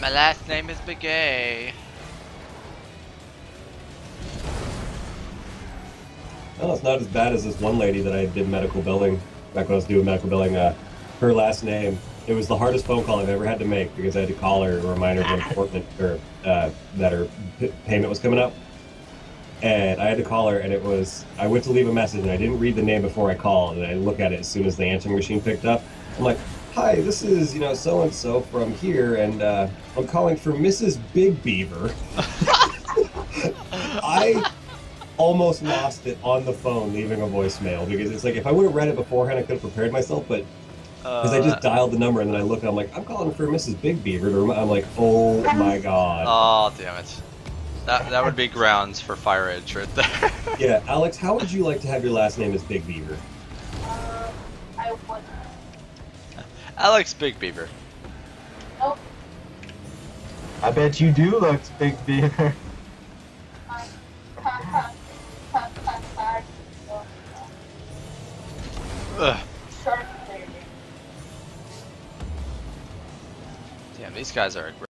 My last name is Begay. Well, it's not as bad as this one lady that I did medical billing back when I was doing medical billing. Uh, her last name. It was the hardest phone call I've ever had to make because I had to call her to remind her of or uh, that her p- payment was coming up. And I had to call her, and it was I went to leave a message, and I didn't read the name before I called, and I look at it as soon as the answering machine picked up. I'm like, "Hi, this is you know so and so from here, and uh, I'm calling for Mrs. Big Beaver." I almost lost it on the phone leaving a voicemail because it's like if I would have read it beforehand, I could have prepared myself, but because I Uh, just dialed the number and then I look, I'm like, I'm calling for Mrs. Big Beaver. To rem-" I'm like, oh my god. Oh damn it. That that would be grounds for fire edge right there. Yeah, Alex, how would you like to have your last name as Big Beaver? Alex Big Beaver. Nope. I bet you do look Big Beaver. Ugh. Damn, these guys are